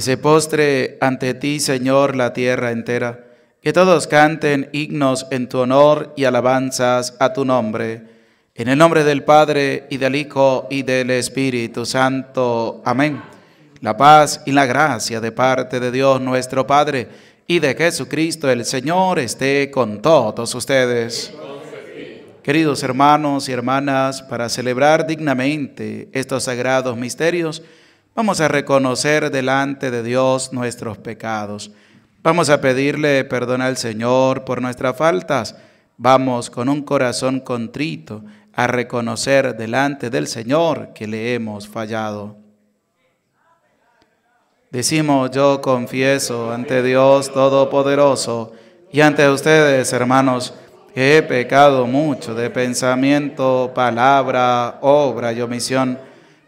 Que se postre ante ti, Señor, la tierra entera. Que todos canten himnos en tu honor y alabanzas a tu nombre. En el nombre del Padre y del Hijo y del Espíritu Santo. Amén. La paz y la gracia de parte de Dios nuestro Padre y de Jesucristo el Señor esté con todos ustedes. Queridos hermanos y hermanas, para celebrar dignamente estos sagrados misterios, vamos a reconocer delante de Dios nuestros pecados. Vamos a pedirle perdón al Señor por nuestras faltas. Vamos con un corazón contrito a reconocer delante del Señor que le hemos fallado. Decimos, yo confieso ante Dios Todopoderoso y ante ustedes, hermanos, que he pecado mucho de pensamiento, palabra, obra y omisión,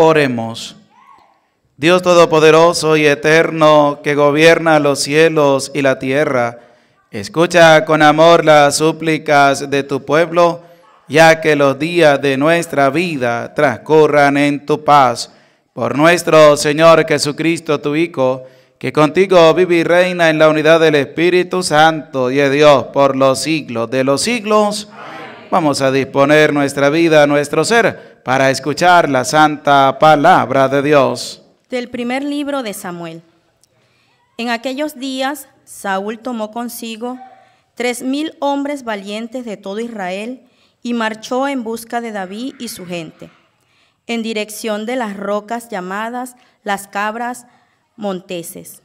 Oremos. Dios Todopoderoso y Eterno, que gobierna los cielos y la tierra, escucha con amor las súplicas de tu pueblo, ya que los días de nuestra vida transcurran en tu paz. Por nuestro Señor Jesucristo, tu Hijo, que contigo vive y reina en la unidad del Espíritu Santo y es Dios por los siglos de los siglos. Vamos a disponer nuestra vida, nuestro ser, para escuchar la santa palabra de Dios. Del primer libro de Samuel. En aquellos días, Saúl tomó consigo tres mil hombres valientes de todo Israel y marchó en busca de David y su gente, en dirección de las rocas llamadas las cabras monteses,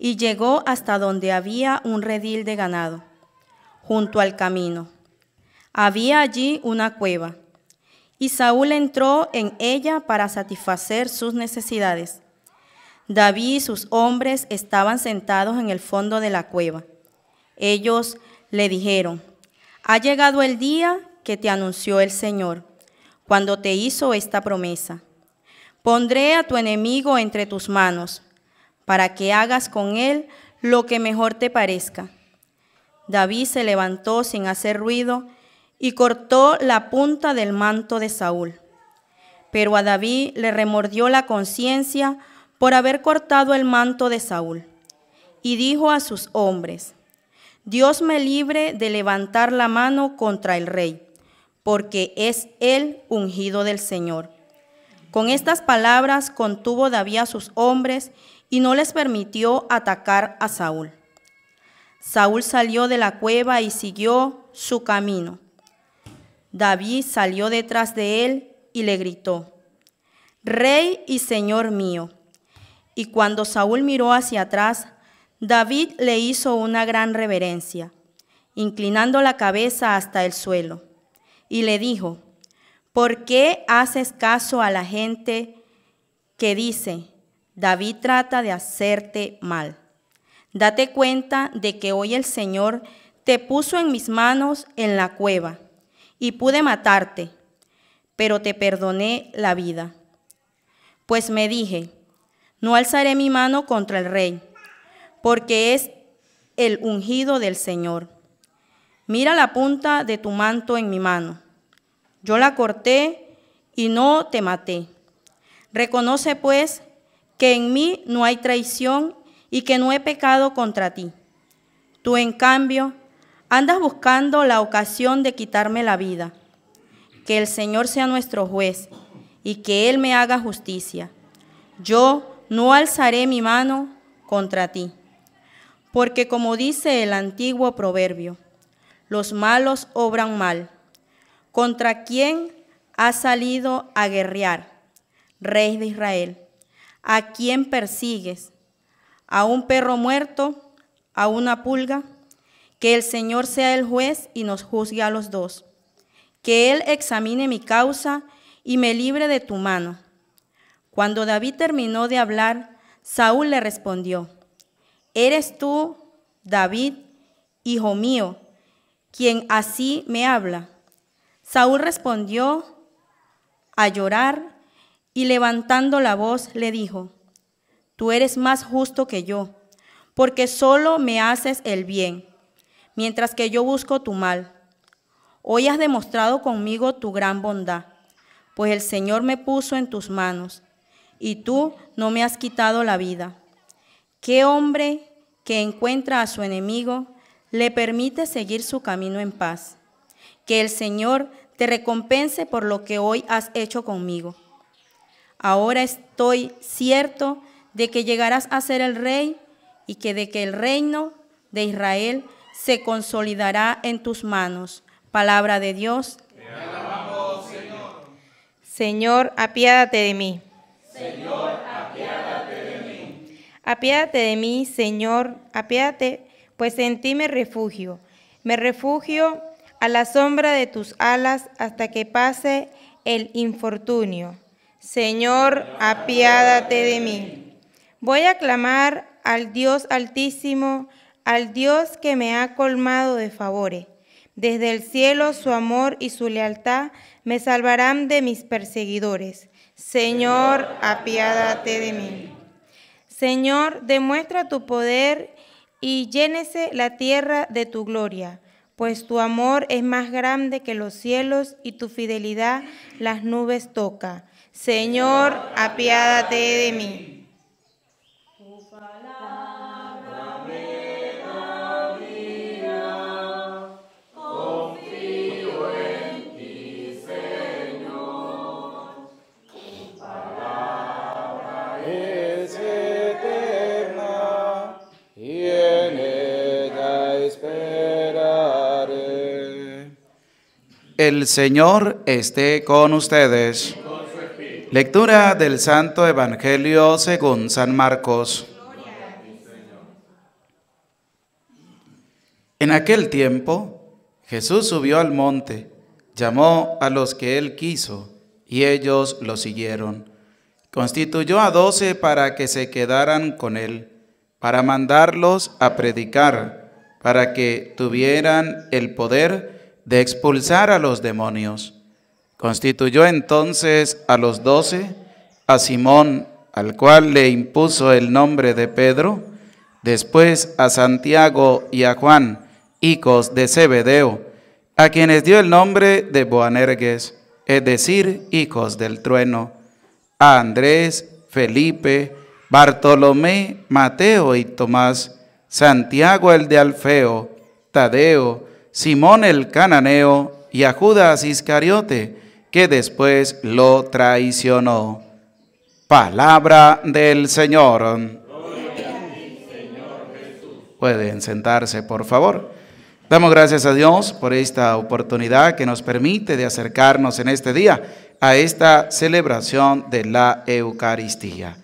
y llegó hasta donde había un redil de ganado, junto al camino. Había allí una cueva y Saúl entró en ella para satisfacer sus necesidades. David y sus hombres estaban sentados en el fondo de la cueva. Ellos le dijeron, ha llegado el día que te anunció el Señor, cuando te hizo esta promesa. Pondré a tu enemigo entre tus manos, para que hagas con él lo que mejor te parezca. David se levantó sin hacer ruido y cortó la punta del manto de Saúl. Pero a David le remordió la conciencia por haber cortado el manto de Saúl. Y dijo a sus hombres, Dios me libre de levantar la mano contra el rey, porque es él ungido del Señor. Con estas palabras contuvo David a sus hombres y no les permitió atacar a Saúl. Saúl salió de la cueva y siguió su camino. David salió detrás de él y le gritó, Rey y Señor mío. Y cuando Saúl miró hacia atrás, David le hizo una gran reverencia, inclinando la cabeza hasta el suelo, y le dijo, ¿por qué haces caso a la gente que dice, David trata de hacerte mal? Date cuenta de que hoy el Señor te puso en mis manos en la cueva y pude matarte, pero te perdoné la vida. Pues me dije, no alzaré mi mano contra el rey, porque es el ungido del Señor. Mira la punta de tu manto en mi mano. Yo la corté y no te maté. Reconoce pues que en mí no hay traición y que no he pecado contra ti. Tú, en cambio, andas buscando la ocasión de quitarme la vida. Que el Señor sea nuestro juez y que Él me haga justicia. Yo no alzaré mi mano contra ti. Porque como dice el antiguo proverbio, los malos obran mal. ¿Contra quién has salido a guerrear, rey de Israel? ¿A quién persigues? ¿A un perro muerto? ¿A una pulga? Que el Señor sea el juez y nos juzgue a los dos. Que Él examine mi causa y me libre de tu mano. Cuando David terminó de hablar, Saúl le respondió, ¿eres tú, David, hijo mío, quien así me habla? Saúl respondió a llorar y levantando la voz le dijo, Tú eres más justo que yo, porque solo me haces el bien mientras que yo busco tu mal. Hoy has demostrado conmigo tu gran bondad, pues el Señor me puso en tus manos, y tú no me has quitado la vida. ¿Qué hombre que encuentra a su enemigo le permite seguir su camino en paz? Que el Señor te recompense por lo que hoy has hecho conmigo. Ahora estoy cierto de que llegarás a ser el rey y que de que el reino de Israel se consolidará en tus manos. Palabra de Dios. Señor. Señor, apiádate de mí. Señor, apiádate de mí. Apiádate de mí, Señor, apiádate, pues en ti me refugio. Me refugio a la sombra de tus alas hasta que pase el infortunio. Señor, apiádate de mí. Voy a clamar al Dios altísimo al Dios que me ha colmado de favores. Desde el cielo su amor y su lealtad me salvarán de mis perseguidores. Señor, apiádate de mí. Señor, demuestra tu poder y llénese la tierra de tu gloria, pues tu amor es más grande que los cielos y tu fidelidad las nubes toca. Señor, apiádate de mí. El Señor esté con ustedes. Lectura del Santo Evangelio según San Marcos. En aquel tiempo, Jesús subió al monte, llamó a los que él quiso, y ellos lo siguieron. Constituyó a doce para que se quedaran con él, para mandarlos a predicar, para que tuvieran el poder de expulsar a los demonios. Constituyó entonces a los doce, a Simón, al cual le impuso el nombre de Pedro, después a Santiago y a Juan, hijos de Zebedeo, a quienes dio el nombre de Boanerges, es decir, hijos del trueno, a Andrés, Felipe, Bartolomé, Mateo y Tomás, Santiago el de Alfeo, Tadeo, Simón el cananeo y a Judas Iscariote, que después lo traicionó. Palabra del Señor. Pueden sentarse, por favor. Damos gracias a Dios por esta oportunidad que nos permite de acercarnos en este día a esta celebración de la Eucaristía.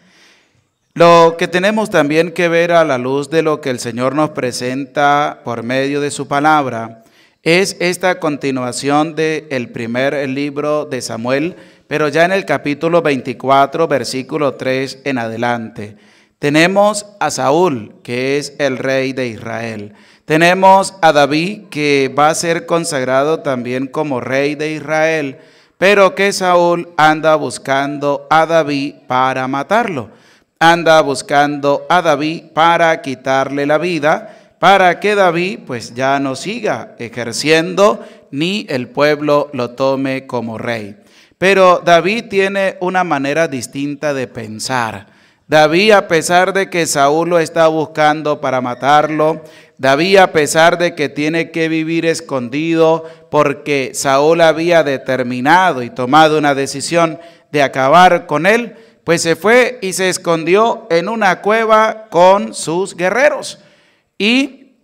Lo que tenemos también que ver a la luz de lo que el Señor nos presenta por medio de su palabra es esta continuación del primer libro de Samuel, pero ya en el capítulo 24, versículo 3 en adelante. Tenemos a Saúl, que es el rey de Israel. Tenemos a David, que va a ser consagrado también como rey de Israel, pero que Saúl anda buscando a David para matarlo anda buscando a David para quitarle la vida, para que David pues ya no siga ejerciendo ni el pueblo lo tome como rey. Pero David tiene una manera distinta de pensar. David, a pesar de que Saúl lo está buscando para matarlo, David, a pesar de que tiene que vivir escondido porque Saúl había determinado y tomado una decisión de acabar con él, pues se fue y se escondió en una cueva con sus guerreros. Y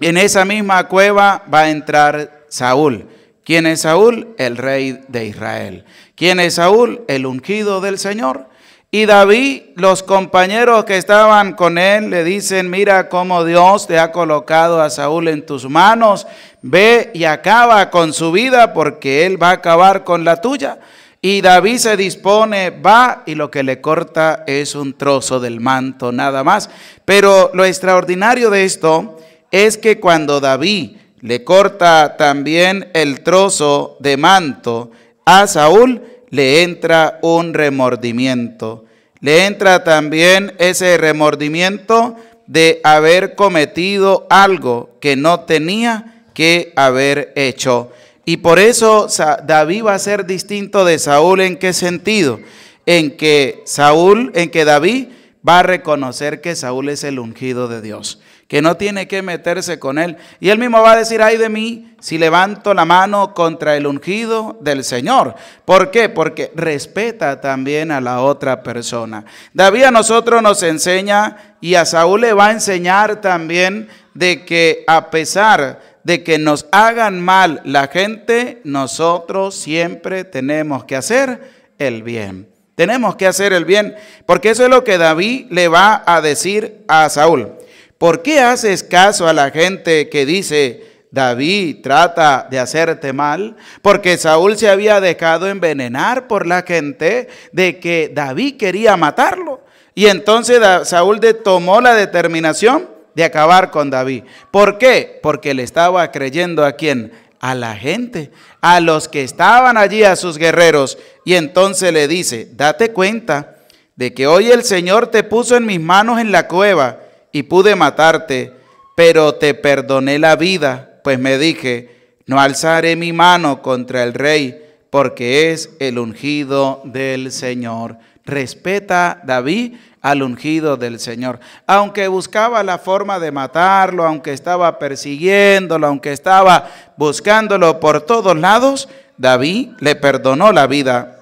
en esa misma cueva va a entrar Saúl. ¿Quién es Saúl? El rey de Israel. ¿Quién es Saúl? El ungido del Señor. Y David, los compañeros que estaban con él, le dicen, mira cómo Dios te ha colocado a Saúl en tus manos, ve y acaba con su vida porque él va a acabar con la tuya. Y David se dispone, va y lo que le corta es un trozo del manto, nada más. Pero lo extraordinario de esto es que cuando David le corta también el trozo de manto a Saúl, le entra un remordimiento. Le entra también ese remordimiento de haber cometido algo que no tenía que haber hecho. Y por eso David va a ser distinto de Saúl en qué sentido? En que Saúl, en que David va a reconocer que Saúl es el ungido de Dios, que no tiene que meterse con él. Y él mismo va a decir, ay de mí, si levanto la mano contra el ungido del Señor. ¿Por qué? Porque respeta también a la otra persona. David a nosotros nos enseña y a Saúl le va a enseñar también de que a pesar de que nos hagan mal la gente, nosotros siempre tenemos que hacer el bien. Tenemos que hacer el bien, porque eso es lo que David le va a decir a Saúl. ¿Por qué haces caso a la gente que dice, David trata de hacerte mal? Porque Saúl se había dejado envenenar por la gente de que David quería matarlo. Y entonces Saúl tomó la determinación de acabar con David. ¿Por qué? Porque le estaba creyendo a quién? A la gente, a los que estaban allí, a sus guerreros. Y entonces le dice, date cuenta de que hoy el Señor te puso en mis manos en la cueva y pude matarte, pero te perdoné la vida, pues me dije, no alzaré mi mano contra el rey, porque es el ungido del Señor. Respeta David al ungido del Señor. Aunque buscaba la forma de matarlo, aunque estaba persiguiéndolo, aunque estaba buscándolo por todos lados, David le perdonó la vida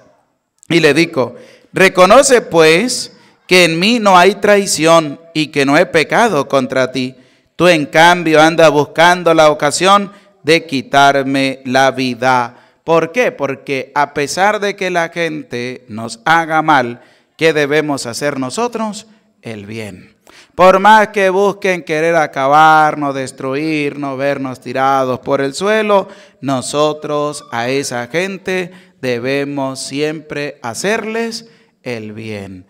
y le dijo, reconoce pues que en mí no hay traición y que no he pecado contra ti. Tú en cambio andas buscando la ocasión de quitarme la vida. ¿Por qué? Porque a pesar de que la gente nos haga mal, ¿Qué debemos hacer nosotros? El bien. Por más que busquen querer acabarnos, destruirnos, vernos tirados por el suelo, nosotros a esa gente debemos siempre hacerles el bien.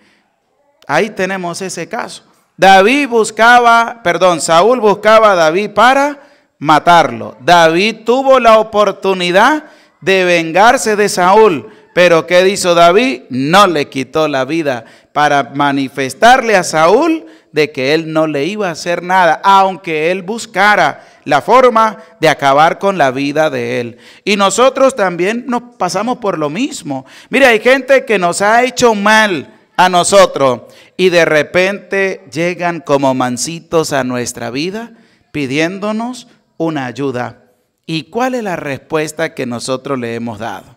Ahí tenemos ese caso. David buscaba, perdón, Saúl buscaba a David para matarlo. David tuvo la oportunidad de vengarse de Saúl, pero ¿qué hizo David? No le quitó la vida para manifestarle a Saúl de que él no le iba a hacer nada, aunque él buscara la forma de acabar con la vida de él. Y nosotros también nos pasamos por lo mismo. Mira, hay gente que nos ha hecho mal a nosotros y de repente llegan como mancitos a nuestra vida pidiéndonos una ayuda. ¿Y cuál es la respuesta que nosotros le hemos dado?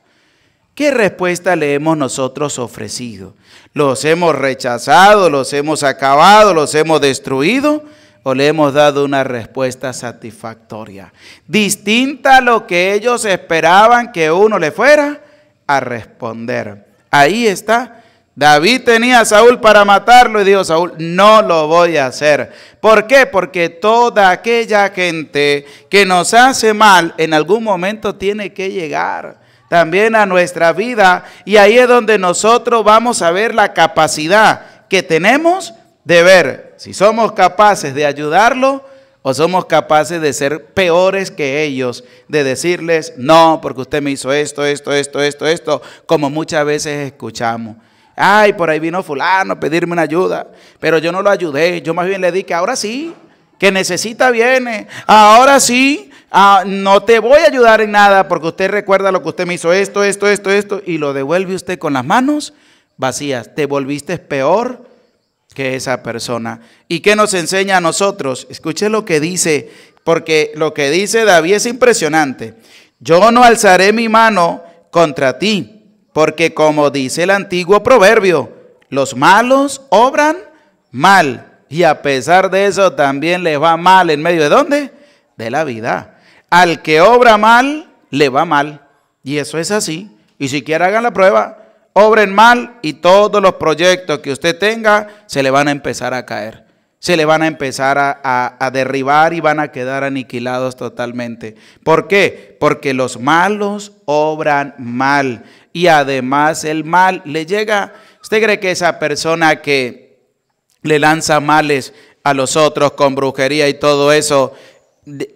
¿Qué respuesta le hemos nosotros ofrecido? ¿Los hemos rechazado, los hemos acabado, los hemos destruido? ¿O le hemos dado una respuesta satisfactoria? Distinta a lo que ellos esperaban que uno le fuera a responder. Ahí está David tenía a Saúl para matarlo y dijo Saúl, no lo voy a hacer. ¿Por qué? Porque toda aquella gente que nos hace mal en algún momento tiene que llegar también a nuestra vida y ahí es donde nosotros vamos a ver la capacidad que tenemos de ver si somos capaces de ayudarlo o somos capaces de ser peores que ellos, de decirles, no, porque usted me hizo esto, esto, esto, esto, esto, como muchas veces escuchamos. Ay, por ahí vino fulano a pedirme una ayuda, pero yo no lo ayudé, yo más bien le dije, ahora sí, que necesita viene, ahora sí, ah, no te voy a ayudar en nada porque usted recuerda lo que usted me hizo, esto, esto, esto, esto, y lo devuelve usted con las manos vacías, te volviste peor que esa persona. ¿Y qué nos enseña a nosotros? Escuche lo que dice, porque lo que dice David es impresionante. Yo no alzaré mi mano contra ti porque como dice el antiguo proverbio, los malos obran mal. Y a pesar de eso también les va mal. ¿En medio de dónde? De la vida. Al que obra mal, le va mal. Y eso es así. Y si quiere hagan la prueba, obren mal y todos los proyectos que usted tenga se le van a empezar a caer. Se le van a empezar a, a derribar y van a quedar aniquilados totalmente. ¿Por qué? Porque los malos obran mal y además el mal le llega. ¿Usted cree que esa persona que le lanza males a los otros con brujería y todo eso,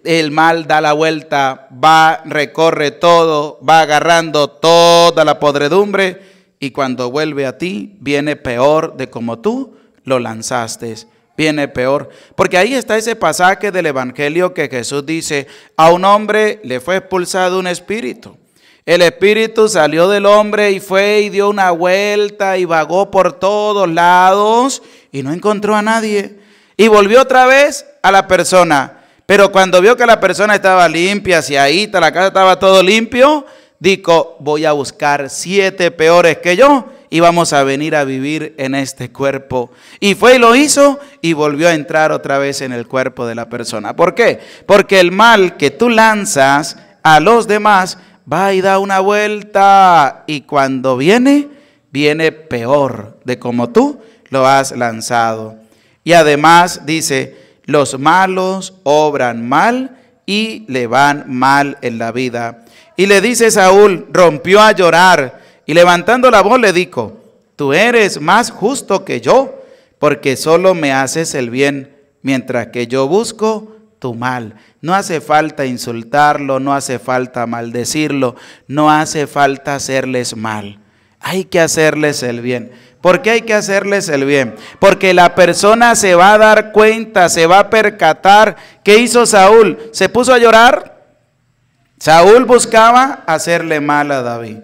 el mal da la vuelta, va, recorre todo, va agarrando toda la podredumbre y cuando vuelve a ti viene peor de como tú lo lanzaste? Viene peor. Porque ahí está ese pasaje del Evangelio que Jesús dice, a un hombre le fue expulsado un espíritu el espíritu salió del hombre y fue y dio una vuelta y vagó por todos lados y no encontró a nadie. Y volvió otra vez a la persona. Pero cuando vio que la persona estaba limpia, hacia ahí, la casa estaba todo limpio, dijo, voy a buscar siete peores que yo y vamos a venir a vivir en este cuerpo. Y fue y lo hizo y volvió a entrar otra vez en el cuerpo de la persona. ¿Por qué? Porque el mal que tú lanzas a los demás va y da una vuelta y cuando viene, viene peor de como tú lo has lanzado. Y además dice, los malos obran mal y le van mal en la vida. Y le dice Saúl, rompió a llorar y levantando la voz le dijo, tú eres más justo que yo, porque solo me haces el bien, mientras que yo busco tu mal. No hace falta insultarlo, no hace falta maldecirlo, no hace falta hacerles mal. Hay que hacerles el bien. ¿Por qué hay que hacerles el bien? Porque la persona se va a dar cuenta, se va a percatar. ¿Qué hizo Saúl? ¿Se puso a llorar? Saúl buscaba hacerle mal a David.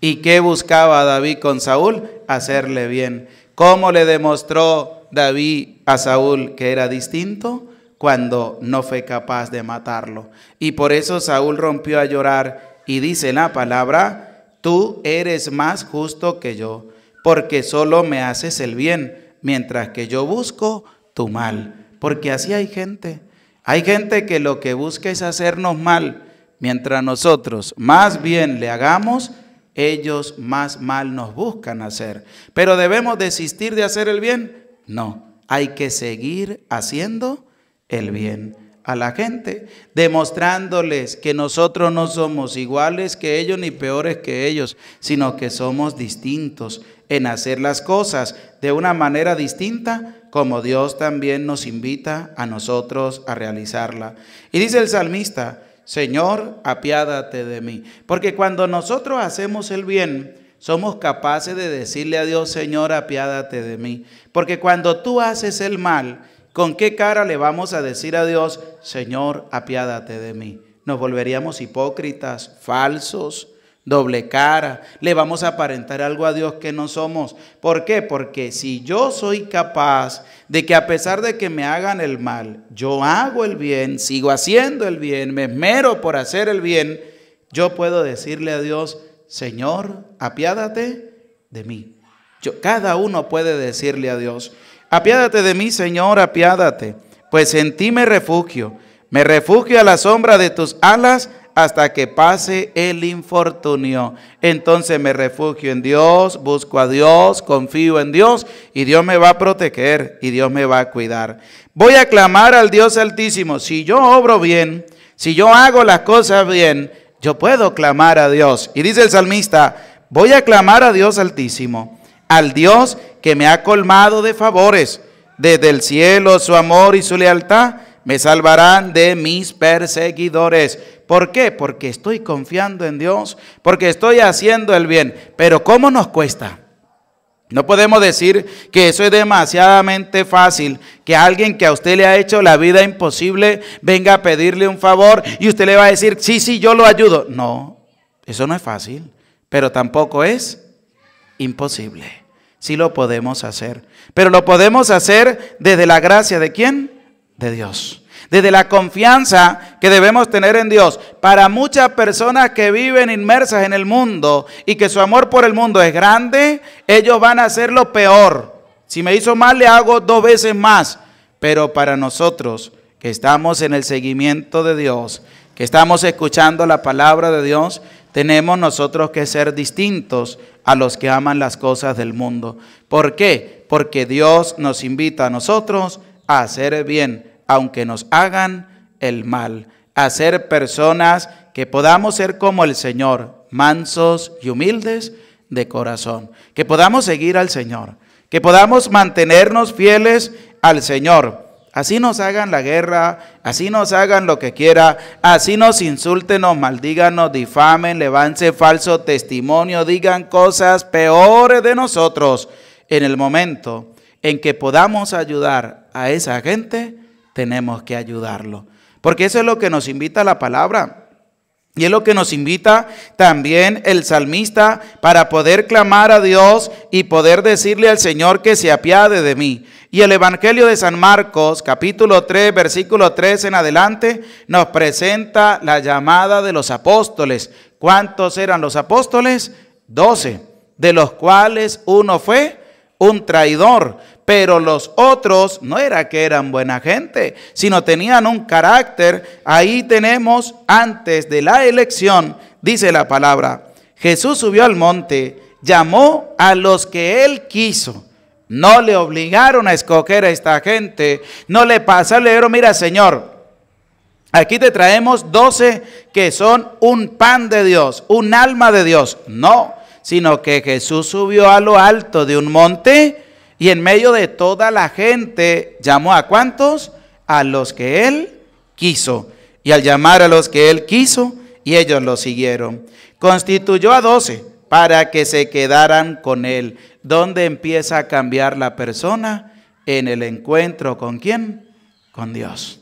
¿Y qué buscaba David con Saúl? Hacerle bien. ¿Cómo le demostró David a Saúl que era distinto? Cuando no fue capaz de matarlo. Y por eso Saúl rompió a llorar y dice la palabra, tú eres más justo que yo, porque solo me haces el bien, mientras que yo busco tu mal. Porque así hay gente. Hay gente que lo que busca es hacernos mal, mientras nosotros más bien le hagamos, ellos más mal nos buscan hacer. Pero debemos desistir de hacer el bien. No, hay que seguir haciendo el bien a la gente, demostrándoles que nosotros no somos iguales que ellos ni peores que ellos, sino que somos distintos en hacer las cosas de una manera distinta como Dios también nos invita a nosotros a realizarla. Y dice el salmista, Señor, apiádate de mí, porque cuando nosotros hacemos el bien, somos capaces de decirle a Dios, Señor, apiádate de mí, porque cuando tú haces el mal, ¿Con qué cara le vamos a decir a Dios, Señor, apiádate de mí? Nos volveríamos hipócritas, falsos, doble cara. Le vamos a aparentar algo a Dios que no somos. ¿Por qué? Porque si yo soy capaz de que a pesar de que me hagan el mal, yo hago el bien, sigo haciendo el bien, me esmero por hacer el bien, yo puedo decirle a Dios, Señor, apiádate de mí. Yo, cada uno puede decirle a Dios, Apiádate de mí, Señor, apiádate, pues en ti me refugio. Me refugio a la sombra de tus alas hasta que pase el infortunio. Entonces me refugio en Dios, busco a Dios, confío en Dios y Dios me va a proteger y Dios me va a cuidar. Voy a clamar al Dios Altísimo. Si yo obro bien, si yo hago las cosas bien, yo puedo clamar a Dios. Y dice el salmista, voy a clamar a Dios Altísimo, al Dios que me ha colmado de favores. Desde el cielo su amor y su lealtad me salvarán de mis perseguidores. ¿Por qué? Porque estoy confiando en Dios, porque estoy haciendo el bien. Pero ¿cómo nos cuesta? No podemos decir que eso es demasiadamente fácil, que alguien que a usted le ha hecho la vida imposible venga a pedirle un favor y usted le va a decir, sí, sí, yo lo ayudo. No, eso no es fácil, pero tampoco es imposible. Sí lo podemos hacer, pero lo podemos hacer desde la gracia de quién? De Dios desde la confianza que debemos tener en Dios. Para muchas personas que viven inmersas en el mundo y que su amor por el mundo es grande, ellos van a hacer lo peor. Si me hizo mal, le hago dos veces más. Pero para nosotros que estamos en el seguimiento de Dios, que estamos escuchando la palabra de Dios, tenemos nosotros que ser distintos a los que aman las cosas del mundo. ¿Por qué? Porque Dios nos invita a nosotros a hacer bien aunque nos hagan el mal, a ser personas que podamos ser como el Señor, mansos y humildes de corazón, que podamos seguir al Señor, que podamos mantenernos fieles al Señor. Así nos hagan la guerra, así nos hagan lo que quiera, así nos insulten, nos maldigan, nos difamen, levanten falso testimonio, digan cosas peores de nosotros. En el momento en que podamos ayudar a esa gente, tenemos que ayudarlo. Porque eso es lo que nos invita la palabra. Y es lo que nos invita también el salmista para poder clamar a Dios y poder decirle al Señor que se apiade de mí. Y el Evangelio de San Marcos, capítulo 3, versículo 3 en adelante, nos presenta la llamada de los apóstoles. ¿Cuántos eran los apóstoles? Doce, de los cuales uno fue un traidor pero los otros no era que eran buena gente, sino tenían un carácter. Ahí tenemos antes de la elección, dice la palabra, Jesús subió al monte, llamó a los que él quiso. No le obligaron a escoger a esta gente, no le pasaron, le dijeron, mira Señor, aquí te traemos doce que son un pan de Dios, un alma de Dios. No, sino que Jesús subió a lo alto de un monte y en medio de toda la gente llamó a cuántos? A los que él quiso. Y al llamar a los que él quiso, y ellos lo siguieron. Constituyó a doce para que se quedaran con él. ¿Dónde empieza a cambiar la persona? En el encuentro con quién? Con Dios,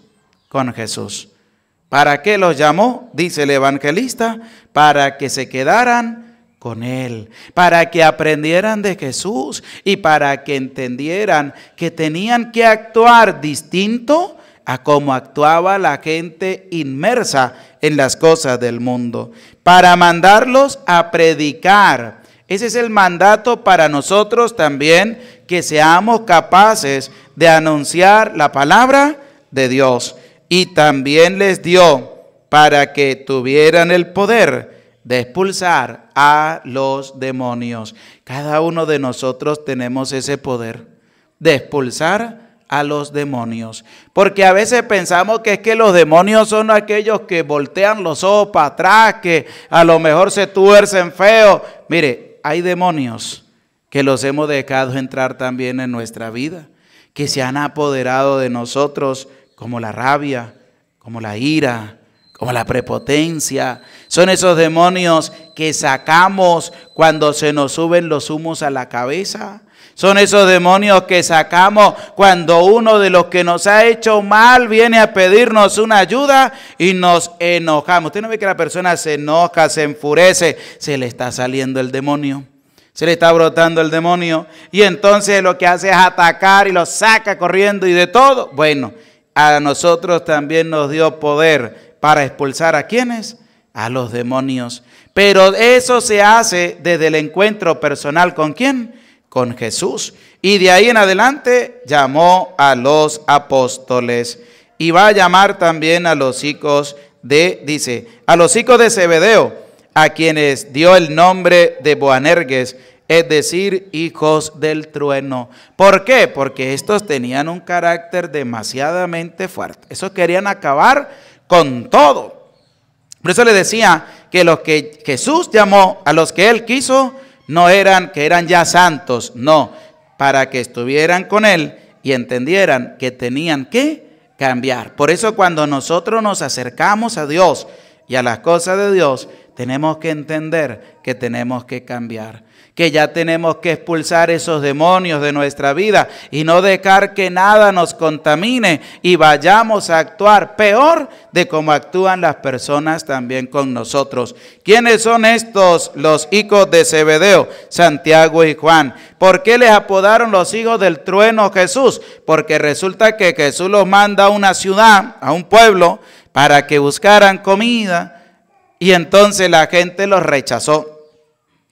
con Jesús. ¿Para qué los llamó? Dice el evangelista, para que se quedaran con Él, para que aprendieran de Jesús y para que entendieran que tenían que actuar distinto a como actuaba la gente inmersa en las cosas del mundo, para mandarlos a predicar. Ese es el mandato para nosotros también, que seamos capaces de anunciar la palabra de Dios. Y también les dio para que tuvieran el poder de expulsar a los demonios. Cada uno de nosotros tenemos ese poder de expulsar a los demonios. Porque a veces pensamos que es que los demonios son aquellos que voltean los ojos para atrás, que a lo mejor se tuercen feo. Mire, hay demonios que los hemos dejado entrar también en nuestra vida, que se han apoderado de nosotros como la rabia, como la ira, como la prepotencia. Son esos demonios que sacamos cuando se nos suben los humos a la cabeza. Son esos demonios que sacamos cuando uno de los que nos ha hecho mal viene a pedirnos una ayuda y nos enojamos. Usted no ve que la persona se enoja, se enfurece, se le está saliendo el demonio. Se le está brotando el demonio y entonces lo que hace es atacar y lo saca corriendo y de todo. Bueno, a nosotros también nos dio poder para expulsar a quienes? A los demonios. Pero eso se hace desde el encuentro personal con quién? Con Jesús. Y de ahí en adelante llamó a los apóstoles. Y va a llamar también a los hijos de, dice, a los hijos de Zebedeo, a quienes dio el nombre de Boanerges, es decir, hijos del trueno. ¿Por qué? Porque estos tenían un carácter demasiadamente fuerte. Esos querían acabar con todo. Por eso le decía que los que Jesús llamó, a los que él quiso, no eran que eran ya santos, no, para que estuvieran con él y entendieran que tenían que cambiar. Por eso cuando nosotros nos acercamos a Dios y a las cosas de Dios, tenemos que entender que tenemos que cambiar que ya tenemos que expulsar esos demonios de nuestra vida y no dejar que nada nos contamine y vayamos a actuar peor de cómo actúan las personas también con nosotros. ¿Quiénes son estos los hijos de Zebedeo? Santiago y Juan. ¿Por qué les apodaron los hijos del trueno Jesús? Porque resulta que Jesús los manda a una ciudad, a un pueblo, para que buscaran comida y entonces la gente los rechazó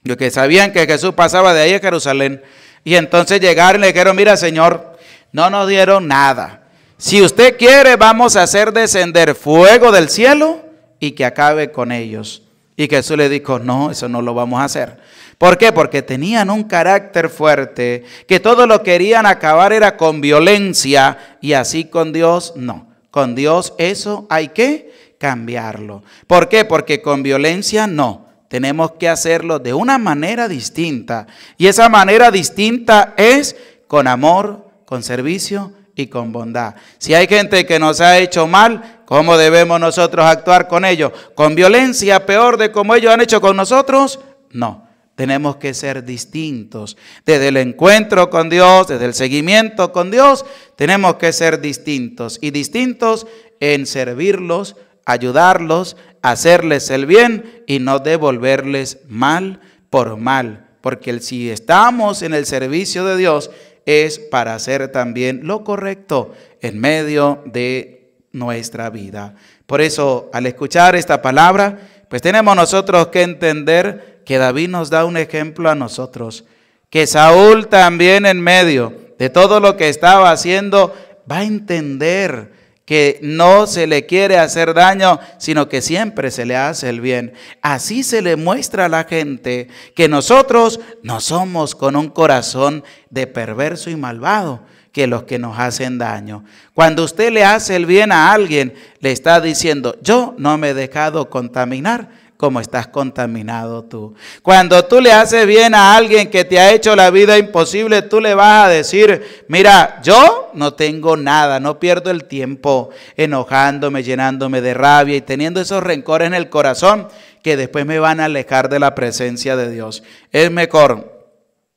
que sabían que Jesús pasaba de ahí a Jerusalén. Y entonces llegaron y le dijeron, mira Señor, no nos dieron nada. Si usted quiere, vamos a hacer descender fuego del cielo y que acabe con ellos. Y Jesús le dijo, no, eso no lo vamos a hacer. ¿Por qué? Porque tenían un carácter fuerte, que todo lo querían acabar era con violencia y así con Dios no. Con Dios eso hay que cambiarlo. ¿Por qué? Porque con violencia no tenemos que hacerlo de una manera distinta. Y esa manera distinta es con amor, con servicio y con bondad. Si hay gente que nos ha hecho mal, ¿cómo debemos nosotros actuar con ellos? ¿Con violencia peor de como ellos han hecho con nosotros? No. Tenemos que ser distintos. Desde el encuentro con Dios, desde el seguimiento con Dios, tenemos que ser distintos. Y distintos en servirlos, ayudarlos, hacerles el bien y no devolverles mal por mal. Porque si estamos en el servicio de Dios es para hacer también lo correcto en medio de nuestra vida. Por eso, al escuchar esta palabra, pues tenemos nosotros que entender que David nos da un ejemplo a nosotros, que Saúl también en medio de todo lo que estaba haciendo va a entender que no se le quiere hacer daño, sino que siempre se le hace el bien. Así se le muestra a la gente que nosotros no somos con un corazón de perverso y malvado que los que nos hacen daño. Cuando usted le hace el bien a alguien, le está diciendo, yo no me he dejado contaminar como estás contaminado tú. Cuando tú le haces bien a alguien que te ha hecho la vida imposible, tú le vas a decir, mira, yo no tengo nada, no pierdo el tiempo enojándome, llenándome de rabia y teniendo esos rencores en el corazón que después me van a alejar de la presencia de Dios. Es mejor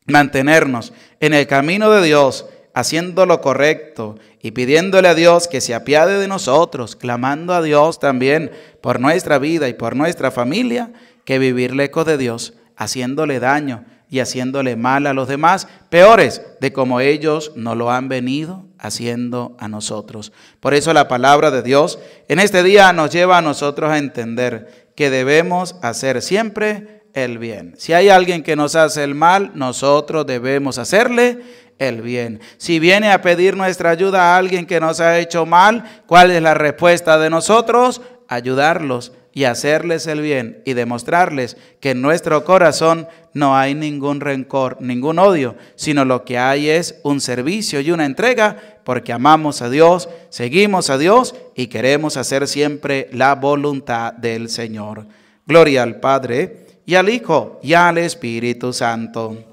mantenernos en el camino de Dios, haciendo lo correcto y pidiéndole a Dios que se apiade de nosotros, clamando a Dios también por nuestra vida y por nuestra familia, que vivir lejos de Dios, haciéndole daño y haciéndole mal a los demás, peores de como ellos no lo han venido haciendo a nosotros. Por eso la palabra de Dios en este día nos lleva a nosotros a entender que debemos hacer siempre el bien. Si hay alguien que nos hace el mal, nosotros debemos hacerle el bien. Si viene a pedir nuestra ayuda a alguien que nos ha hecho mal, ¿cuál es la respuesta de nosotros? Ayudarlos y hacerles el bien y demostrarles que en nuestro corazón no hay ningún rencor, ningún odio, sino lo que hay es un servicio y una entrega porque amamos a Dios, seguimos a Dios y queremos hacer siempre la voluntad del Señor. Gloria al Padre y al Hijo y al Espíritu Santo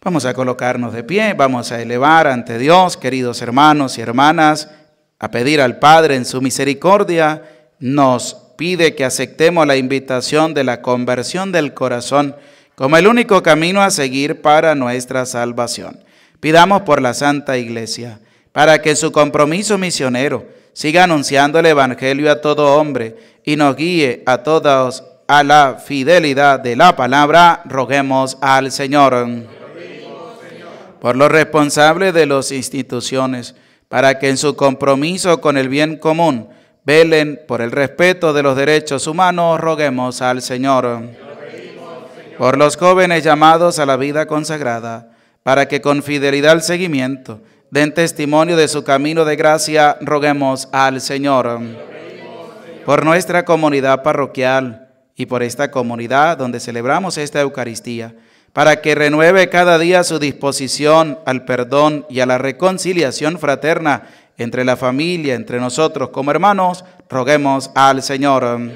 Vamos a colocarnos de pie, vamos a elevar ante Dios, queridos hermanos y hermanas, a pedir al Padre en su misericordia, nos pide que aceptemos la invitación de la conversión del corazón como el único camino a seguir para nuestra salvación. Pidamos por la Santa Iglesia, para que su compromiso misionero siga anunciando el Evangelio a todo hombre y nos guíe a todos a la fidelidad de la palabra, roguemos al Señor por los responsables de las instituciones, para que en su compromiso con el bien común velen por el respeto de los derechos humanos, roguemos al Señor. Por los jóvenes llamados a la vida consagrada, para que con fidelidad al seguimiento den testimonio de su camino de gracia, roguemos al Señor. Por nuestra comunidad parroquial y por esta comunidad donde celebramos esta Eucaristía, para que renueve cada día su disposición al perdón y a la reconciliación fraterna entre la familia, entre nosotros como hermanos, roguemos al Señor.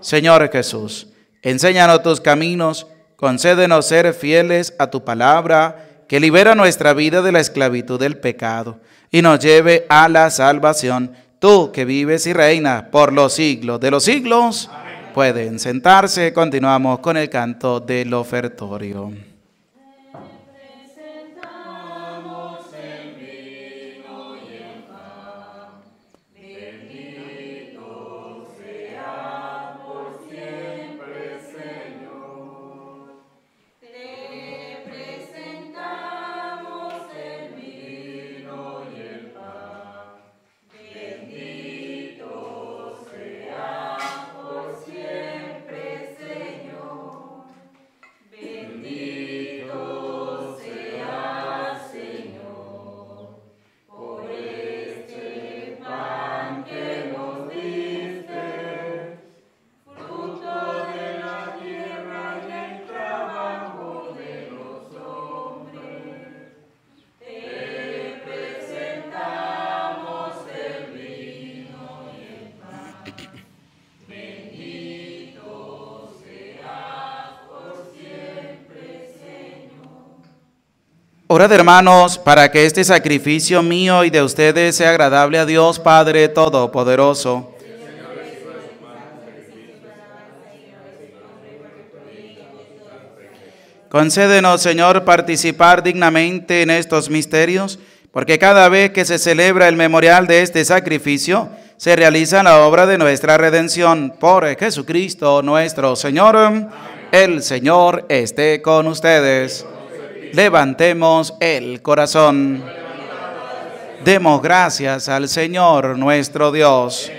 Señor Jesús, enséñanos tus caminos, concédenos ser fieles a tu palabra, que libera nuestra vida de la esclavitud del pecado y nos lleve a la salvación. Tú que vives y reinas por los siglos de los siglos, pueden sentarse. Continuamos con el canto del ofertorio. Orad hermanos para que este sacrificio mío y de ustedes sea agradable a Dios Padre Todopoderoso. Concédenos, Señor, participar dignamente en estos misterios, porque cada vez que se celebra el memorial de este sacrificio, se realiza la obra de nuestra redención por Jesucristo nuestro Señor. El Señor esté con ustedes. Levantemos el corazón. Demos gracias al Señor nuestro Dios.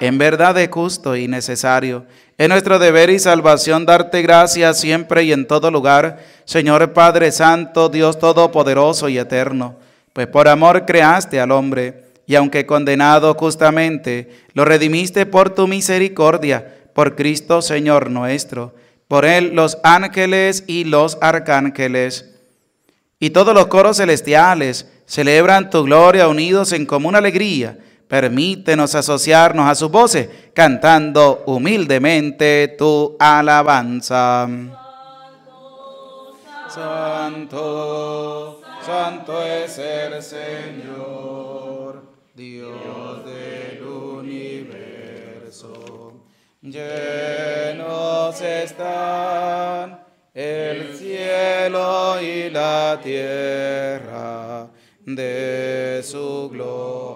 En verdad es justo y necesario. Es nuestro deber y salvación darte gracias siempre y en todo lugar, Señor Padre Santo, Dios Todopoderoso y Eterno, pues por amor creaste al hombre, y aunque condenado justamente, lo redimiste por tu misericordia, por Cristo Señor nuestro por él los ángeles y los arcángeles y todos los coros celestiales celebran tu gloria unidos en común alegría. Permítenos asociarnos a sus voces, cantando humildemente tu alabanza. Santo, santo es el Señor, Dios Llenos están el cielo y la tierra de su gloria.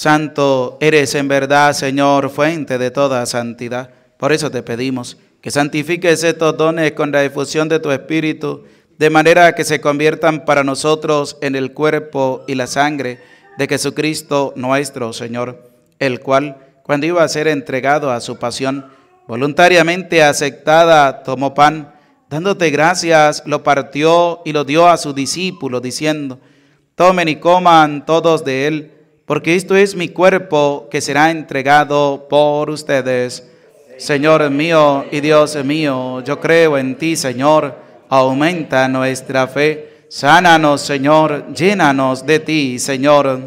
Santo eres en verdad, Señor, fuente de toda santidad. Por eso te pedimos que santifiques estos dones con la difusión de tu Espíritu, de manera que se conviertan para nosotros en el cuerpo y la sangre de Jesucristo nuestro Señor, el cual, cuando iba a ser entregado a su pasión, voluntariamente aceptada, tomó pan, dándote gracias, lo partió y lo dio a sus discípulos, diciendo, tomen y coman todos de él porque esto es mi cuerpo que será entregado por ustedes. Señor mío y Dios mío, yo creo en ti, Señor, aumenta nuestra fe. Sánanos, Señor, llénanos de ti, Señor.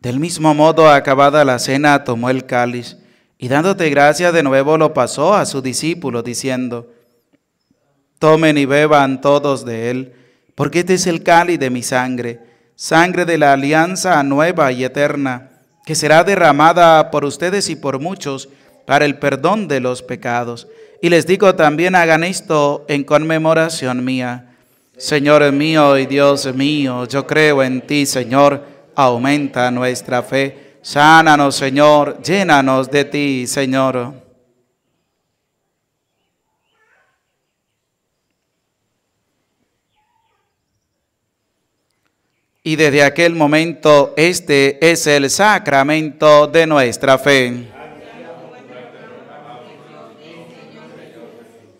Del mismo modo, acabada la cena, tomó el cáliz y dándote gracias de nuevo lo pasó a sus discípulos diciendo, tomen y beban todos de él, porque este es el cáliz de mi sangre, sangre de la alianza nueva y eterna, que será derramada por ustedes y por muchos para el perdón de los pecados. Y les digo también hagan esto en conmemoración mía. Señor mío y Dios mío, yo creo en ti, Señor, aumenta nuestra fe. Sánanos, Señor, llénanos de ti, Señor. Y desde aquel momento este es el sacramento de nuestra fe.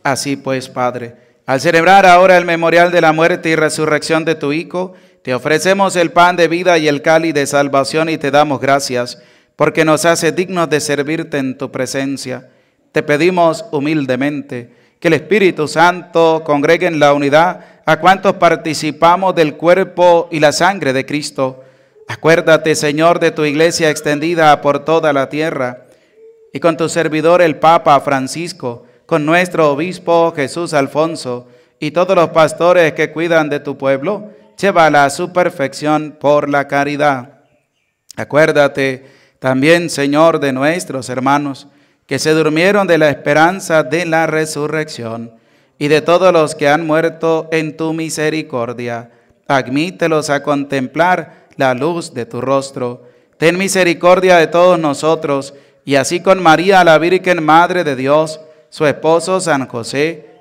Así pues, Padre, al celebrar ahora el memorial de la muerte y resurrección de tu Hijo, te ofrecemos el pan de vida y el cáliz de salvación y te damos gracias, porque nos hace dignos de servirte en tu presencia. Te pedimos humildemente que el Espíritu Santo congregue en la unidad a cuantos participamos del cuerpo y la sangre de Cristo. Acuérdate, Señor, de tu iglesia extendida por toda la tierra y con tu servidor el Papa Francisco, con nuestro obispo Jesús Alfonso y todos los pastores que cuidan de tu pueblo, llévala a su perfección por la caridad. Acuérdate también, Señor, de nuestros hermanos que se durmieron de la esperanza de la resurrección y de todos los que han muerto en tu misericordia. Admítelos a contemplar la luz de tu rostro. Ten misericordia de todos nosotros, y así con María, la Virgen Madre de Dios, su esposo San José,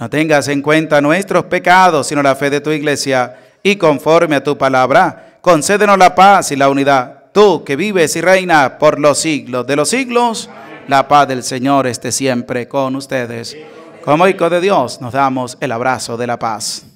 No tengas en cuenta nuestros pecados, sino la fe de tu iglesia, y conforme a tu palabra, concédenos la paz y la unidad. Tú que vives y reinas por los siglos de los siglos, la paz del Señor esté siempre con ustedes. Como hijo de Dios, nos damos el abrazo de la paz.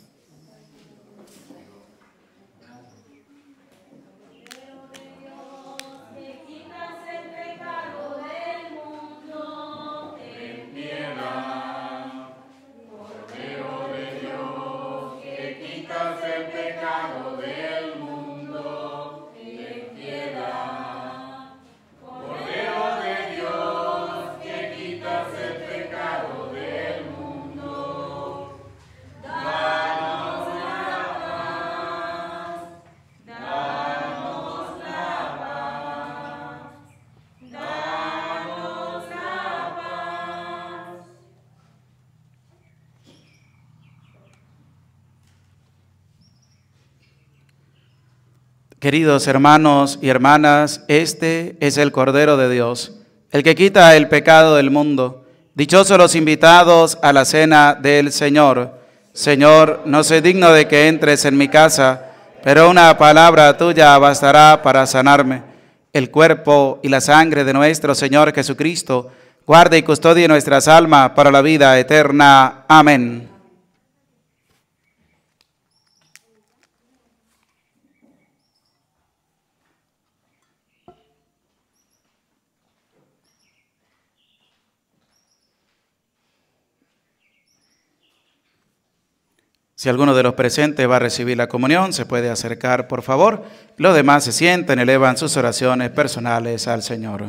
Queridos hermanos y hermanas, este es el Cordero de Dios, el que quita el pecado del mundo. Dichosos los invitados a la cena del Señor. Señor, no soy digno de que entres en mi casa, pero una palabra tuya bastará para sanarme. El cuerpo y la sangre de nuestro Señor Jesucristo, guarde y custodie nuestras almas para la vida eterna. Amén. Si alguno de los presentes va a recibir la comunión, se puede acercar, por favor. Los demás se sienten, elevan sus oraciones personales al Señor.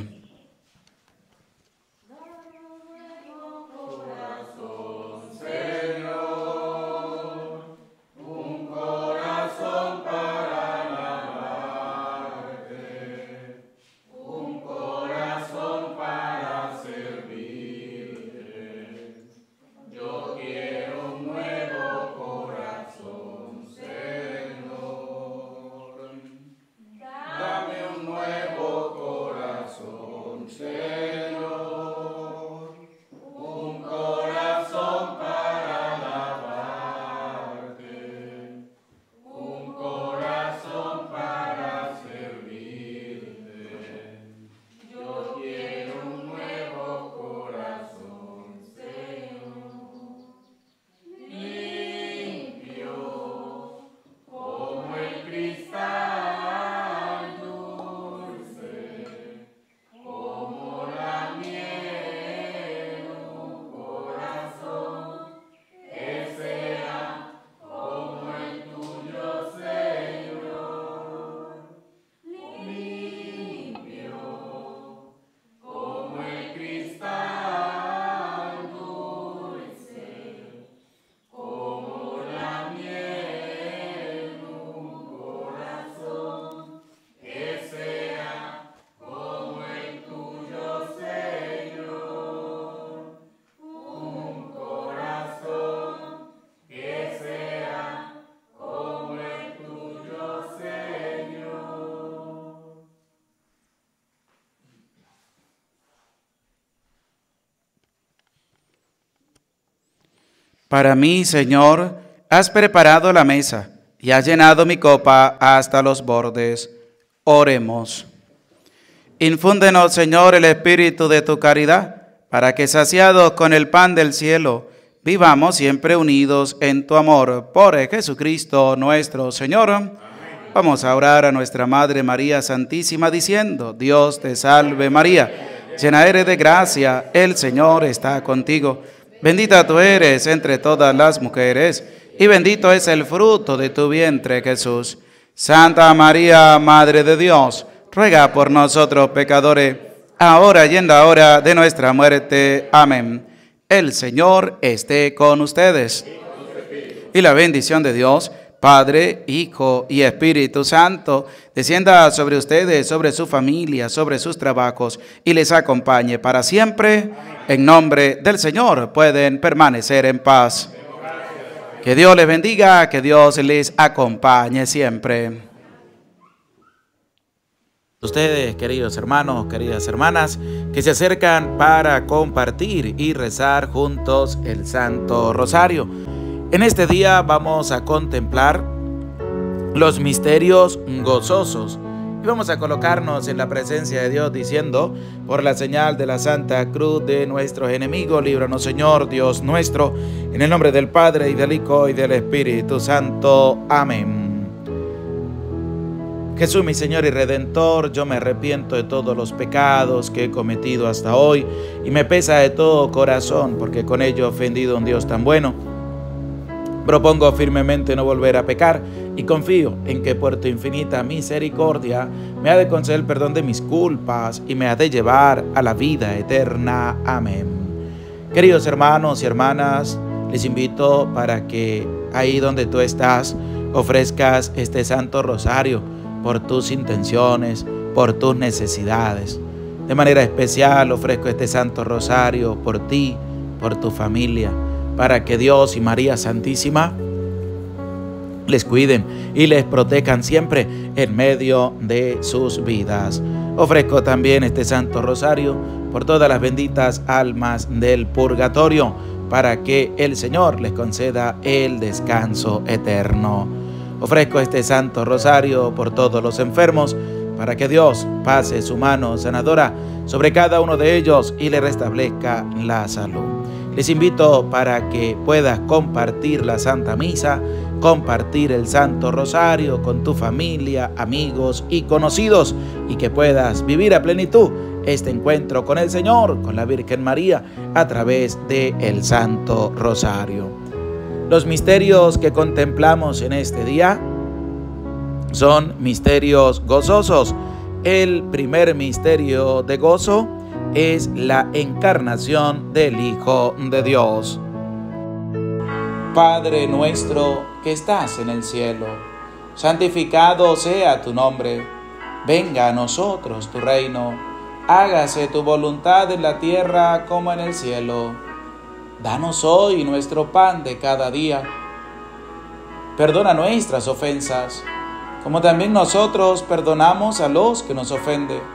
Para mí, Señor, has preparado la mesa y has llenado mi copa hasta los bordes. Oremos. Infúndenos, Señor, el espíritu de tu caridad, para que saciados con el pan del cielo, vivamos siempre unidos en tu amor. Por Jesucristo nuestro Señor. Vamos a orar a nuestra Madre María Santísima diciendo, Dios te salve María, llena eres de gracia, el Señor está contigo. Bendita tú eres entre todas las mujeres, y bendito es el fruto de tu vientre Jesús. Santa María, Madre de Dios, ruega por nosotros pecadores, ahora y en la hora de nuestra muerte. Amén. El Señor esté con ustedes. Y la bendición de Dios, Padre, Hijo y Espíritu Santo, descienda sobre ustedes, sobre su familia, sobre sus trabajos y les acompañe para siempre. En nombre del Señor pueden permanecer en paz. Que Dios les bendiga, que Dios les acompañe siempre. Ustedes, queridos hermanos, queridas hermanas, que se acercan para compartir y rezar juntos el Santo Rosario. En este día vamos a contemplar los misterios gozosos y vamos a colocarnos en la presencia de Dios diciendo, por la señal de la Santa Cruz de nuestros enemigos, líbranos Señor Dios nuestro, en el nombre del Padre y del Hijo y del Espíritu Santo. Amén. Jesús mi Señor y Redentor, yo me arrepiento de todos los pecados que he cometido hasta hoy y me pesa de todo corazón porque con ello he ofendido a un Dios tan bueno Propongo firmemente no volver a pecar y confío en que por tu infinita misericordia me ha de conceder el perdón de mis culpas y me ha de llevar a la vida eterna. Amén. Queridos hermanos y hermanas, les invito para que ahí donde tú estás ofrezcas este Santo Rosario por tus intenciones, por tus necesidades. De manera especial ofrezco este Santo Rosario por ti, por tu familia para que Dios y María Santísima les cuiden y les protejan siempre en medio de sus vidas. Ofrezco también este Santo Rosario por todas las benditas almas del purgatorio, para que el Señor les conceda el descanso eterno. Ofrezco este Santo Rosario por todos los enfermos, para que Dios pase su mano sanadora sobre cada uno de ellos y le restablezca la salud. Les invito para que puedas compartir la Santa Misa, compartir el Santo Rosario con tu familia, amigos y conocidos y que puedas vivir a plenitud este encuentro con el Señor, con la Virgen María, a través de el Santo Rosario. Los misterios que contemplamos en este día son misterios gozosos. El primer misterio de gozo es la encarnación del Hijo de Dios. Padre nuestro que estás en el cielo, santificado sea tu nombre, venga a nosotros tu reino, hágase tu voluntad en la tierra como en el cielo. Danos hoy nuestro pan de cada día. Perdona nuestras ofensas, como también nosotros perdonamos a los que nos ofenden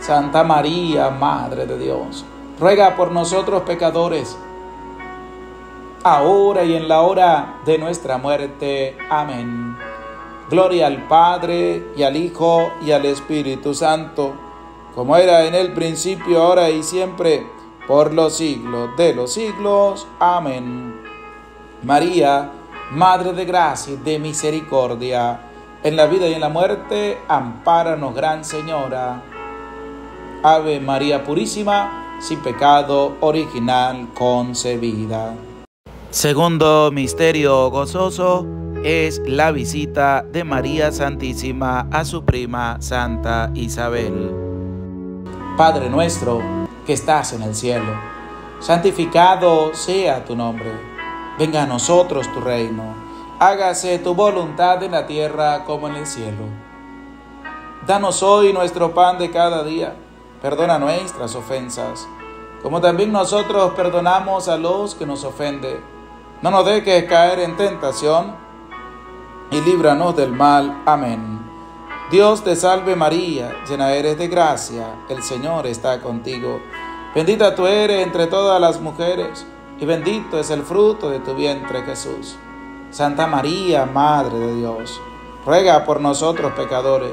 Santa María, Madre de Dios, ruega por nosotros pecadores, ahora y en la hora de nuestra muerte. Amén. Gloria al Padre y al Hijo y al Espíritu Santo, como era en el principio, ahora y siempre, por los siglos de los siglos. Amén. María, Madre de gracia y de misericordia, en la vida y en la muerte, ampáranos, Gran Señora. Ave María Purísima, sin pecado original concebida. Segundo misterio gozoso es la visita de María Santísima a su prima Santa Isabel. Padre nuestro que estás en el cielo, santificado sea tu nombre. Venga a nosotros tu reino hágase tu voluntad en la tierra como en el cielo. Danos hoy nuestro pan de cada día, perdona nuestras ofensas, como también nosotros perdonamos a los que nos ofenden. No nos dejes caer en tentación y líbranos del mal. Amén. Dios te salve María, llena eres de gracia, el Señor está contigo. Bendita tú eres entre todas las mujeres, y bendito es el fruto de tu vientre Jesús. Santa María, Madre de Dios, ruega por nosotros pecadores,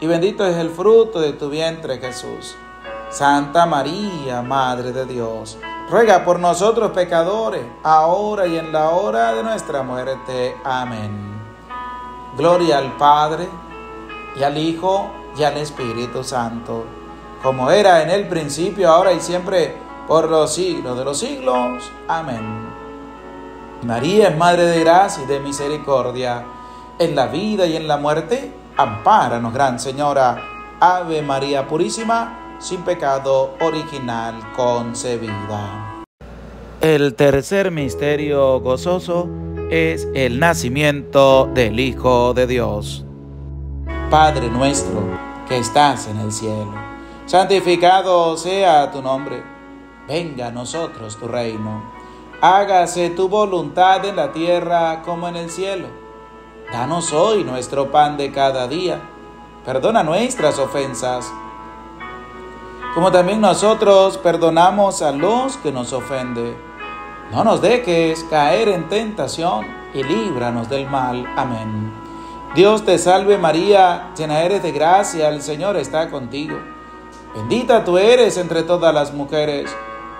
y bendito es el fruto de tu vientre Jesús. Santa María, Madre de Dios, ruega por nosotros pecadores, ahora y en la hora de nuestra muerte. Amén. Gloria al Padre, y al Hijo, y al Espíritu Santo, como era en el principio, ahora y siempre, por los siglos de los siglos. Amén. María es Madre de gracia y de misericordia, en la vida y en la muerte. Ampáranos, Gran Señora. Ave María Purísima sin pecado original concebida. El tercer misterio gozoso es el nacimiento del Hijo de Dios. Padre nuestro que estás en el cielo, santificado sea tu nombre, venga a nosotros tu reino, hágase tu voluntad en la tierra como en el cielo. Danos hoy nuestro pan de cada día, perdona nuestras ofensas como también nosotros perdonamos a los que nos ofenden. No nos dejes caer en tentación y líbranos del mal. Amén. Dios te salve María, llena eres de gracia, el Señor está contigo. Bendita tú eres entre todas las mujeres,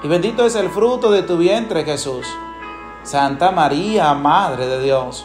y bendito es el fruto de tu vientre Jesús. Santa María, Madre de Dios,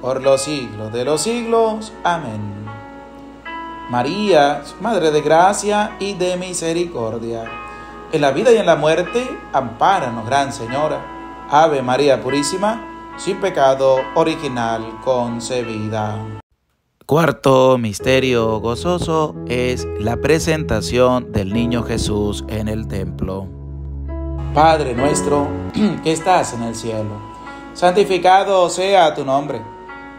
por los siglos de los siglos. Amén. María, Madre de Gracia y de Misericordia, en la vida y en la muerte, ampáranos, Gran Señora. Ave María Purísima, sin pecado original concebida. Cuarto misterio gozoso es la presentación del niño Jesús en el templo. Padre nuestro que estás en el cielo, santificado sea tu nombre,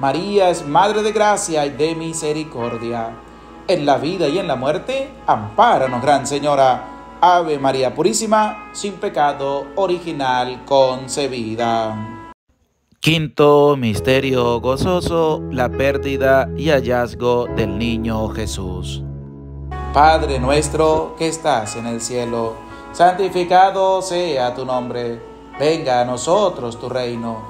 María es Madre de Gracia y de Misericordia. En la vida y en la muerte, ampáranos, Gran Señora. Ave María Purísima, sin pecado original concebida. Quinto misterio gozoso, la pérdida y hallazgo del niño Jesús. Padre nuestro que estás en el cielo, santificado sea tu nombre, venga a nosotros tu reino,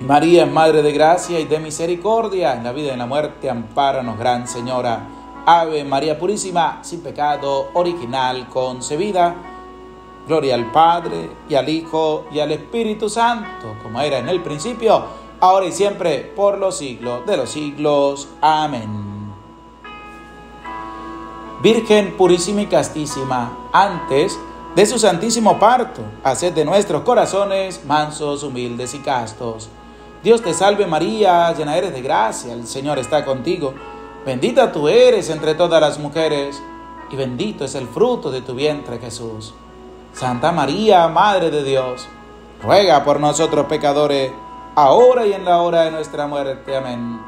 María Madre de gracia y de misericordia, en la vida y en la muerte, ampáranos, Gran Señora. Ave María Purísima, sin pecado original concebida. Gloria al Padre y al Hijo y al Espíritu Santo, como era en el principio, ahora y siempre, por los siglos de los siglos. Amén. Virgen purísima y castísima, antes de su santísimo parto, haced de nuestros corazones mansos, humildes y castos. Dios te salve María, llena eres de gracia, el Señor está contigo. Bendita tú eres entre todas las mujeres, y bendito es el fruto de tu vientre Jesús. Santa María, Madre de Dios, ruega por nosotros pecadores, ahora y en la hora de nuestra muerte. Amén.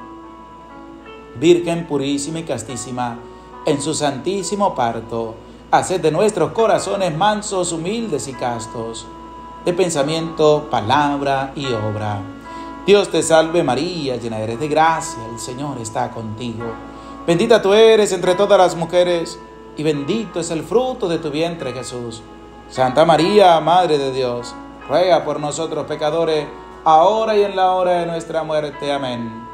Virgen purísima y castísima, en su santísimo parto, haced de nuestros corazones mansos, humildes y castos, de pensamiento, palabra y obra. Dios te salve María, llena eres de gracia, el Señor está contigo. Bendita tú eres entre todas las mujeres, y bendito es el fruto de tu vientre Jesús. Santa María, Madre de Dios, ruega por nosotros pecadores, ahora y en la hora de nuestra muerte. Amén.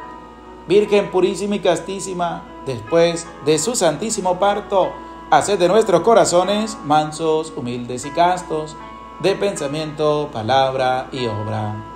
Virgen purísima y castísima, después de su santísimo parto, haced de nuestros corazones mansos, humildes y castos, de pensamiento, palabra y obra.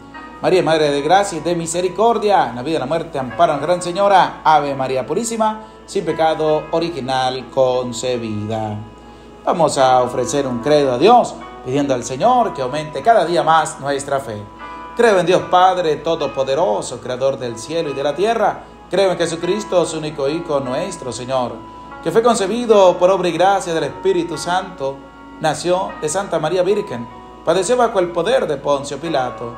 María, Madre de Gracia y de Misericordia, la vida y la muerte, amparo Gran Señora, Ave María Purísima, sin pecado original concebida. Vamos a ofrecer un credo a Dios, pidiendo al Señor que aumente cada día más nuestra fe. Creo en Dios Padre Todopoderoso, Creador del cielo y de la tierra. Creo en Jesucristo, su único Hijo, nuestro Señor que fue concebido por obra y gracia del Espíritu Santo, nació de Santa María Virgen, padeció bajo el poder de Poncio Pilato,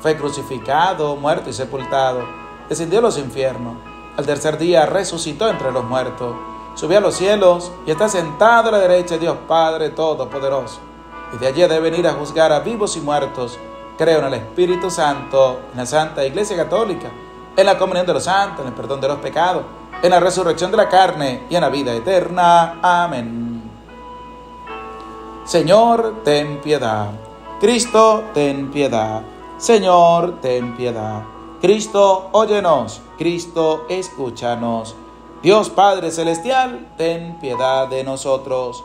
fue crucificado, muerto y sepultado, descendió a los infiernos, al tercer día resucitó entre los muertos, subió a los cielos y está sentado a la derecha de Dios Padre Todopoderoso. Y de allí debe venir a juzgar a vivos y muertos. Creo en el Espíritu Santo, en la Santa Iglesia Católica, en la comunión de los santos, en el perdón de los pecados en la resurrección de la carne y en la vida eterna. Amén. Señor, ten piedad. Cristo, ten piedad. Señor, ten piedad. Cristo, óyenos. Cristo, escúchanos. Dios Padre Celestial, ten piedad de nosotros.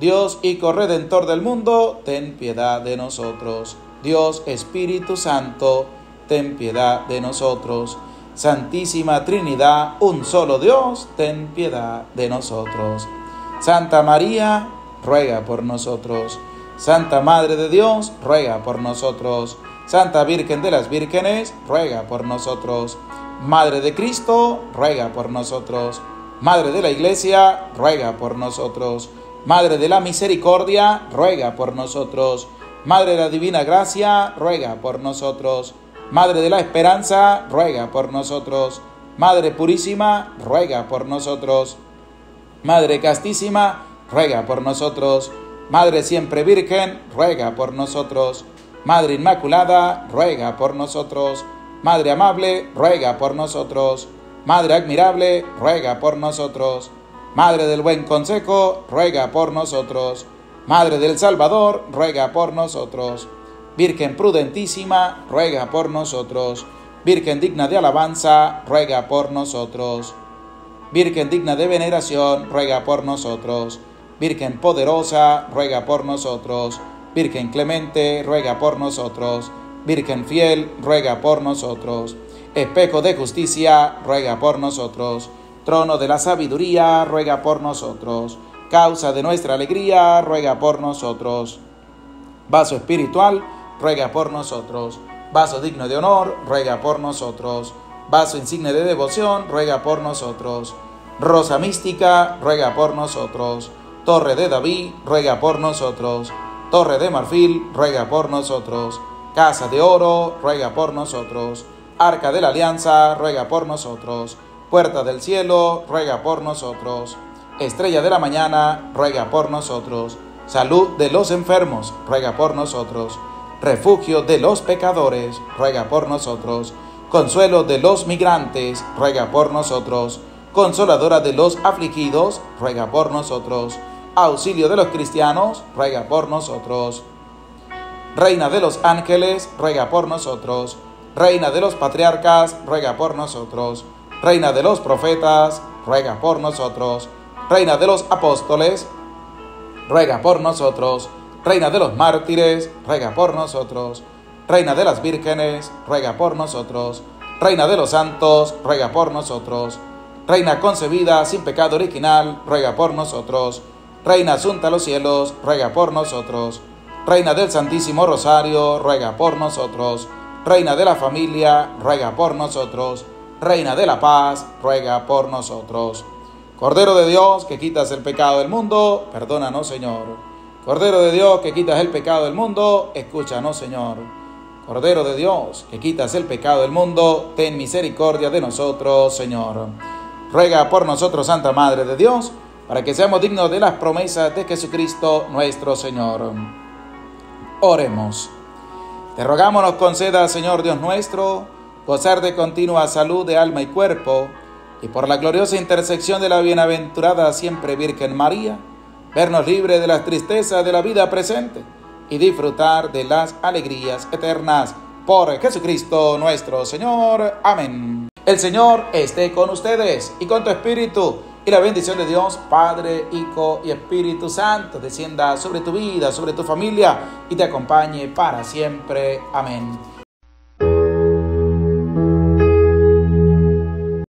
Dios Hijo Redentor del mundo, ten piedad de nosotros. Dios Espíritu Santo, ten piedad de nosotros. Santísima Trinidad, un solo Dios, ten piedad de nosotros. Santa María, ruega por nosotros. Santa Madre de Dios, ruega por nosotros. Santa Virgen de las Vírgenes, ruega por nosotros. Madre de Cristo, ruega por nosotros. Madre de la Iglesia, ruega por nosotros. Madre de la Misericordia, ruega por nosotros. Madre de la Divina Gracia, ruega por nosotros. Madre de la Esperanza, ruega por nosotros. Madre Purísima, ruega por nosotros. Madre Castísima, ruega por nosotros. Madre Siempre Virgen, ruega por nosotros. Madre Inmaculada, ruega por nosotros. Madre Amable, ruega por nosotros. Madre Admirable, ruega por nosotros. Madre del Buen Consejo, ruega por nosotros. Madre del Salvador, ruega por nosotros. Virgen prudentísima, ruega por nosotros. Virgen digna de alabanza, ruega por nosotros. Virgen digna de veneración, ruega por nosotros. Virgen poderosa, ruega por nosotros. Virgen clemente, ruega por nosotros. Virgen fiel, ruega por nosotros. Espejo de justicia, ruega por nosotros. Trono de la sabiduría, ruega por nosotros. Causa de nuestra alegría, ruega por nosotros. Vaso espiritual, ruega por nosotros. Vaso digno de honor, ruega por nosotros. Vaso insigne de devoción, ruega por nosotros. Rosa mística, ruega por nosotros. Torre de David, ruega por nosotros. Torre de marfil, ruega por nosotros. Casa de oro, ruega por nosotros. Arca de la alianza, ruega por nosotros. Puerta del cielo, ruega por nosotros. Estrella de la mañana, ruega por nosotros. Salud de los enfermos, ruega por nosotros refugio de los pecadores, ruega por nosotros. Consuelo de los migrantes, ruega por nosotros. Consoladora de los afligidos, ruega por nosotros. Auxilio de los cristianos, ruega por nosotros. Reina de los ángeles, ruega por nosotros. Reina de los patriarcas, ruega por nosotros. Reina de los profetas, ruega por nosotros. Reina de los apóstoles, ruega por nosotros. Reina de los mártires, ruega por nosotros. Reina de las vírgenes, ruega por nosotros. Reina de los santos, ruega por nosotros. Reina concebida sin pecado original, ruega por nosotros. Reina asunta a los cielos, ruega por nosotros. Reina del Santísimo Rosario, ruega por nosotros. Reina de la familia, ruega por nosotros. Reina de la paz, ruega por nosotros. Cordero de Dios, que quitas el pecado del mundo, perdónanos, Señor. Cordero de Dios que quitas el pecado del mundo, escúchanos Señor. Cordero de Dios que quitas el pecado del mundo, ten misericordia de nosotros Señor. Ruega por nosotros Santa Madre de Dios, para que seamos dignos de las promesas de Jesucristo nuestro Señor. Oremos. Te rogamos nos conceda, Señor Dios nuestro, gozar de continua salud de alma y cuerpo, y por la gloriosa intersección de la bienaventurada siempre Virgen María, vernos libres de las tristezas de la vida presente y disfrutar de las alegrías eternas. Por Jesucristo nuestro Señor. Amén. El Señor esté con ustedes y con tu espíritu. Y la bendición de Dios, Padre, Hijo y Espíritu Santo, descienda sobre tu vida, sobre tu familia y te acompañe para siempre. Amén.